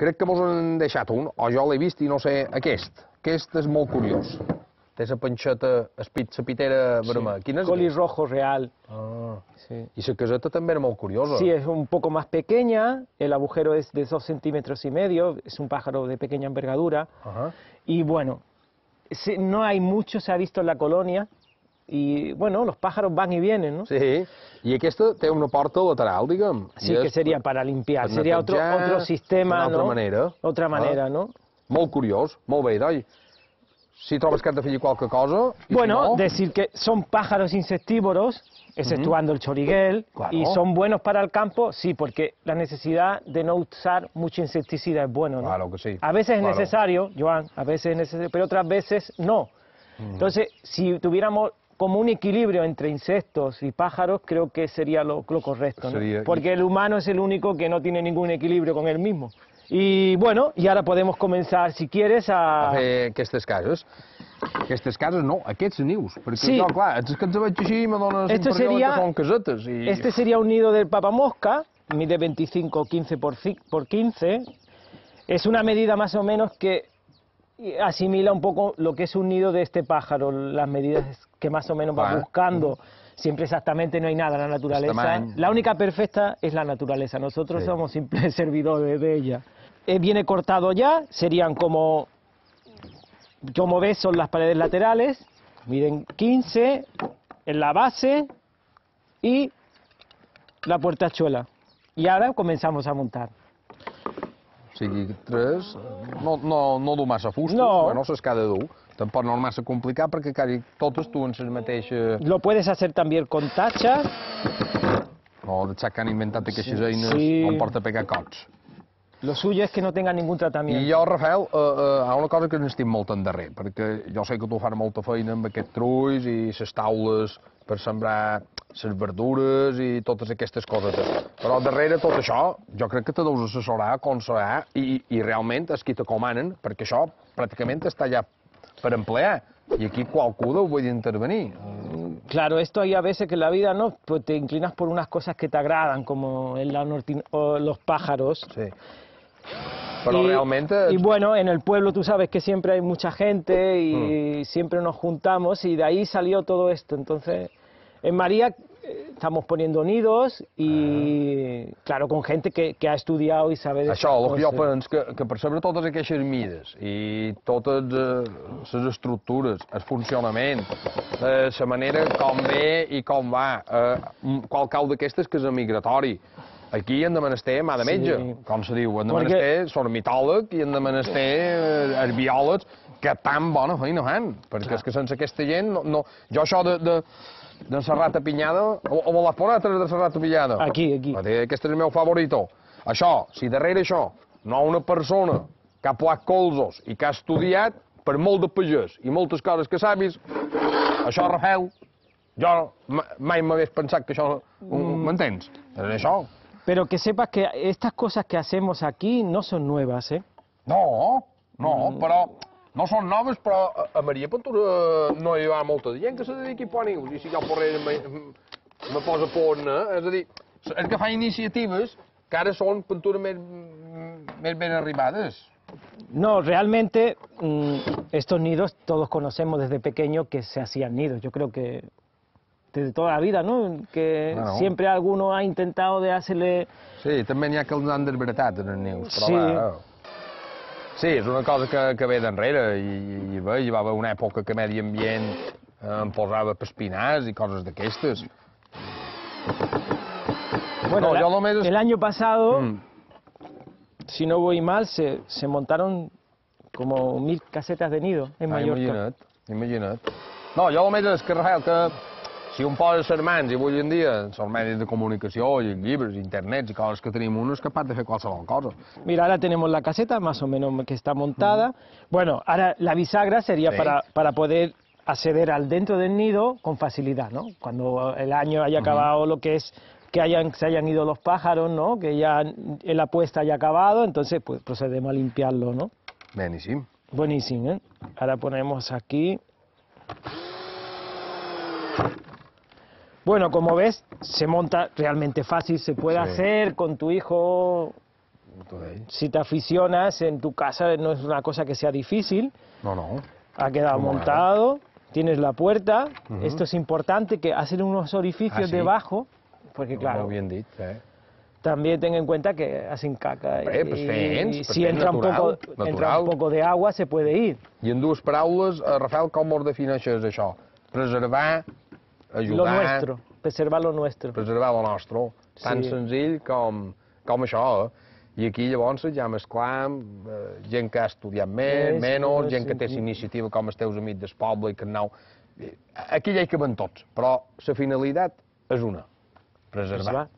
crec que mos han deixat un, o jo l'he vist i no sé, aquest. Aquest és molt curiós. Té la panxeta, espit, la pitera vermella. Quin és Colis rojo real. Ah. sí. I la caseta també era molt curiosa. Sí, es un poco más pequeña, el agujero es de dos centímetros y medio, es un pájaro de pequeña envergadura. Ahà. Y bueno, no hay mucho, se ha visto en la colonia. Y bueno, los pájaros van y vienen, ¿no? Sí, i aquesta té una porta lateral, diguem. Sí, que és sería para limpiar, per sería otro, otro sistema, altra ¿no? manera. Otra Ah. manera, ¿no? Molt curiós, molt bé, doi. Si trobes que has de fer qualque cosa... si Bueno, no, decir que son pájaros insectívoros, exceptuando el choriguel, Claro. y son buenos para el campo, sí, porque la necesidad de no usar mucho insecticida es bueno, ¿no? Claro que sí. A veces es necesario, Joan, a veces es necesario, pero otras veces no. Entonces, si tuviéramos como un equilibrio entre insectos y pájaros, creo que sería lo, lo correcto, ¿no? Sería- Porque el humano es el único que no tiene ningún equilibrio con él mismo. Y bueno, y ahora podemos comenzar, si quieres, a a... fer aquestes cases. Aquestes cases no, aquests nius. Perquè Sí. jo, clar, els que ens veig així me dones la Esto impressió de sería- que són casetes. I... Este sería un nido del papamosca, mide 25 15 por, por 15. Es una medida más o menos que asimila un poco lo que es un nido de este pájaro, las medidas que más o menos va Vale. buscando. Siempre exactamente no hay nada en la naturaleza. tamaño. La única perfecta es la naturaleza, nosotros Sí. somos simples servidores de ella. Eh, viene cortado ya, serían como, como ves, son las paredes laterales, miden 15 en la base y la puertachuela. Y ahora comenzamos a montar. Sigui, tres, no, no, no du massa fusta, No. bueno, s'has cada dur. Tampoc no és massa complicat perquè quasi totes duen les mateixes... Lo puedes hacer también con tachas. No, de xat que han inventat aquestes Sí. eines Sí. on porta a pegar cots. Lo suyo es que no tenga ningún tratamiento. I jo, Rafael, eh, eh, hi ha una cosa que n'estic molt endarrer, perquè jo sé que tu fas molta feina amb aquests trulls i les taules per sembrar les verdures i totes aquestes coses. Però darrere tot això, jo crec que te deus assessorar, aconsellar i, i realment és qui te comanen, perquè això pràcticament està ja per emplear. I aquí qualcú deu vull intervenir. Claro, esto hay a veces que en la vida no, pues te inclinas por unas cosas que te agradan, como en la norti- o los pájaros. Sí. Però y, realment... y bueno, en el pueblo tú sabes que siempre hay mucha gente y Mm. siempre nos juntamos y de ahí salió todo esto. Entonces, en María eh, estamos poniendo nidos y, claro, con gente que, que ha estudiado y sabe de Això, el que jo penso, que, que per saber totes aquestes mides i totes les eh, estructures, el funcionament, eh, la manera com ve i com va, eh, qual cau d'aquestes que és emigratori. Aquí hem de menester mà de metge, Sí. com se diu, hem de Perquè- menester l'ornitòleg i hem de menester eh, els biòlegs que tan bona feina fan, perquè és que sense aquesta gent, no, no, jo això de, de, de la rata pinyada, o, o l'has posat de la rata pinyada? Aquí, aquí. Aquest és el meu favorito. Això, si darrere això no ha una persona que ha plat colzos i que ha estudiat, per molt de pagès i moltes coses que sabis, això, Rafael, jo ma- mai m'hagués pensat que això... Mm. M'entens? És això. Pero que sepas que estas cosas que hacemos aquí no son nuevas, ¿eh? No, no, Mm. però no són noves, però a, a Maria Ventura no hi ha molta gent que se dediqui a nius, i si jo porré me, me posa por, eh? és a dir, és que fa iniciatives que ara són pintures més, més ben arribades. No, realmente mm, estos nidos todos conocemos desde pequeño que se hacían nidos. Yo creo que desde toda la vida, ¿no? Que Claro. siempre alguno ha intentado de hacerle... Sí, també n'hi ha que els han desbaratat, en els nius, però Sí. va, Sí, és una cosa que, que ve d'enrere, i, i bé, hi va haver una època que Medi Ambient eh, em posava pespinars i coses d'aquestes. Bueno, No, menos- el año pasado, Mm. si no voy mal, se, se montaron como mil casetas de nido en Ah, Mallorca. imagina't, imagina't. No, jo el més és que, Rafael, que si un posa les mans i avui en dia són medis de comunicació i llibres, internets i coses que tenim, un és capaç de fer qualsevol cosa. Mira, ahora tenemos la caseta más o menos que está montada. Bueno, ahora la bisagra sería Sí. para, para poder acceder al dentro del nido con facilidad, ¿no? Cuando el año haya acabado lo que es que hayan, se hayan ido los pájaros, ¿no? Que ya la puesta haya acabado, entonces pues procedemos a limpiarlo, ¿no? Beníssim. Buenísimo, ¿eh? Ahora ponemos aquí. Bueno, como ves, se monta realmente fácil, se puede Sí. hacer con tu hijo. Si te aficionas en tu casa, no es una cosa que sea difícil. No, no. Ha quedado montado, tienes la puerta. Esto es importante, que hacen unos orificios Ah, sí. debajo, porque claro, eh? también ten en cuenta que hacen caca. Bé, pues pues si entra, un natural, poco, entra natural. un poco de agua, se puede ir. I en dues paraules, eh, Rafael, com ho defineixes, això? Preservar, Lo ajudar, nuestro, preservar lo nuestro. preservar lo nostre. Tan Sí. senzill com, com això, eh? I aquí llavors ja mesclam eh, gent que ha estudiat més, És, menys, és, gent que té sí. iniciativa com els teus amics del poble i que nou... Aquí ja hi caben tots, però la finalitat és una, preservar. Preservar.